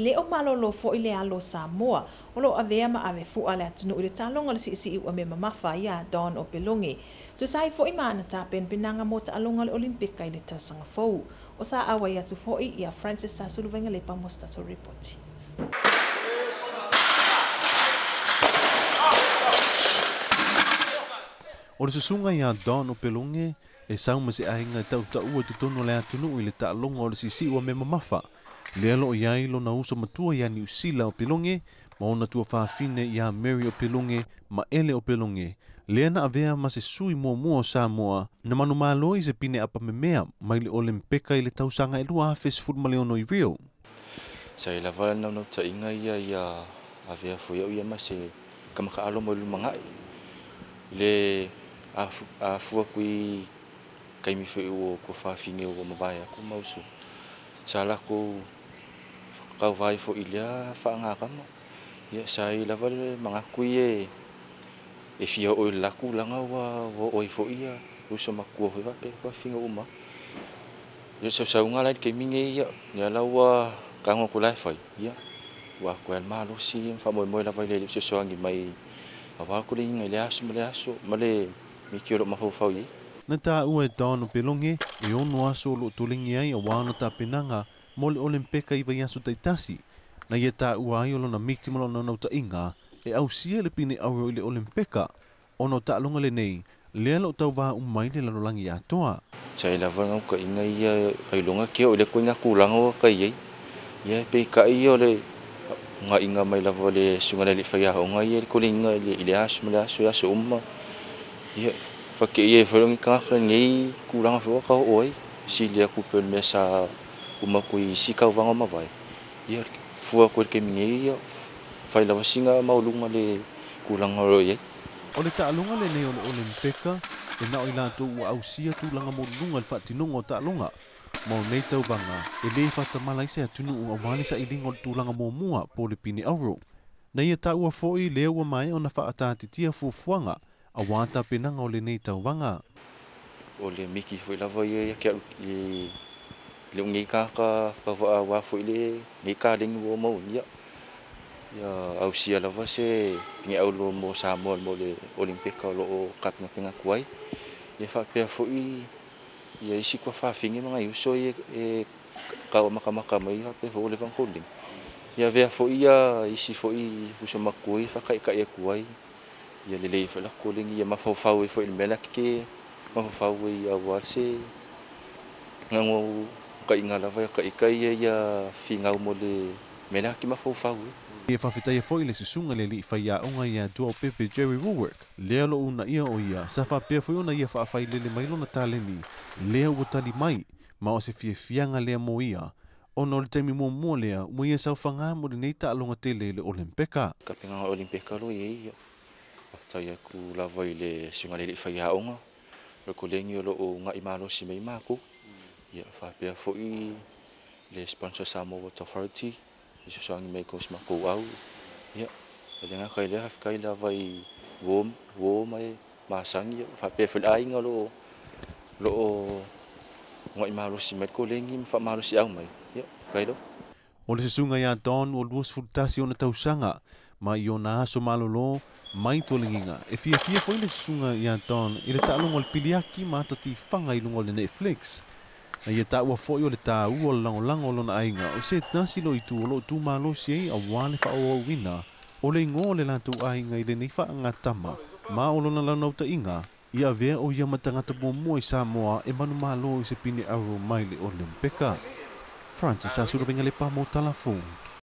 Le o malolo fo i le alo Samoa, o lo avea ma ave fu ale atunu i le talonga le si isi iu ame mamafa ia Don o Pelongi. Tu sai fo i maana tapen pinanga mo ta alonga le olimpika i le tau sanga fau. O sa awa ia tu fo i ia Francis Sasulu venga le pa mostato reporti. O le susunga ia Don o Pelongi, e sauma se ahinga tau tau ua tutono le atunu i le talonga o le si isi iu ame mamafa. Ia le alo ia i lona uso matua ia niusila o pelonge ma ona tua faafine ia mary o pelonge ma ele o pelonge lea na avea ma se sui muamua o samoa na manumālo i se pine apamemea mai le olempeka i le tausaga e lua afesfulmaleono i rio sa i lava lanaunau taʻiga ia ia avea foi au ia ma se kamakaalo mo i lumagaʻi le afua kui kaimi foʻi ua kua faafine ua mavae aku ma usu sa lakou kau vai fo ilia fa nga kam ya sai la manga kuie e fia o la ku la nga wa wo oi fo ia u so ma ku va pe pa finga uma ya so sa unga lai ke minge ia ya la wa kang ku lai fo ia wa ku al ma lo si fa mo mo la vai le so so ngi mai wa ku le ngi le aso le aso ma le mi ki ro ma fo fo ia Nata ue tāno pelonge, e ono aso lo tulingi ai a wānata mo le olimpeka i vaia sutaitasi na ia taʻua ai o lona miti ma lona nautaʻiga e ausia le pine auro e i le olimpeka ona o taʻaloga lenei lea loo tauvāuma mai toa. lalolagi atoa sai lava inga, ia e ailoga kea o i le koiga kulaga ua kai ai ia e peikaʻi ia o le gaiga mai lava le suga le faiaoga ia le koleiga i le aso ma le aso e aso uma ia fakeʻia e failogi kagakalagei kulaga feua ka oo ai silia kupe o le mea sa uma koe i sika o vanga mavai Ia fua koe ke mine ia, fai lawa singa maulunga le kulanga roi ia. O le taalunga le neo le olimpeka, e nao i lato ua au sia tu langa mo lunga le fatinunga o taalunga. Mau nei tau vanga, e le fata malai tu atunu ua wale sa i ringa tu langa mo mua po le pini auro. Na ia e taua fo'i lea ua mai o na faatatitia fuafuanga, a wata penanga o le nei tau vanga. ole miki fo'i la voye ia kia lúc nghĩ cả cả cả vợ qua phụ đi nghĩ cả đến vô mẫu nhớ giờ ao xia là vợ xe nghe ao luôn mua sắm mua mua để olympic cả lộ cắt ngang ngang cuối giờ phải phải phụ đi giờ ít qua phải phình mà ngay số ấy cao mà cao mà cao mấy phải phụ lên văn khôn đi giờ về phụ đi giờ ít phụ đi cũng số mặc cuối phải cái cái cuối giờ lì lì phải lắc cuối đi giờ mà phô phô với phụ mình là cái mà phô phô với vợ xe ngang ngang ka inga lava ka ikai ya e ya finga o mole mena ki ma fau fau e fa fitai e foi le si sunga le li fa ya o nga ya dual pepe jerry woodwork le lo una ia o ia sa fa pe foi ona ia fa fa le le mai lo na tale ni le o tali mai ma o se fie fianga le mo ia o no le te mi mo mo le mo ia sa fa nga mo le nei ta lo nga tele le olimpeka ka pe nga olimpeka lo ye ia o sta ia ku la voi le sunga le li fa ya o nga le ko lo o nga imalo si mai ma ko ia faapea foʻi le sponsor samoa authority i sosoagi mai kos makou au ia e le gakai lea hafikai lavai uō mai masagi ia faapea foliaiga loo loo ugaʻi malosi mai lekou legi ma faamalosi au mai ia fikai lau o le sesuga iā don ua lua sefulu tasi ona tausaga ma i ona aso malolō mai toligiga e fiafia foʻi le sesuga iā don i le taʻalogo o le piliaki ma atatifaga i luga o le netflix a ia e taua foʻi o le tāua o le lagolago o lona aiga o se tasi lo itu o loo tumālosi ai auā le faaoauina o le igō o le latou aiga i lenei faagatama ma o lona lanautaʻiga ia ve o ia ma tagata mo i samoa e manu ma i se a aro mai le olimpeka francis asulavega le pamotalafon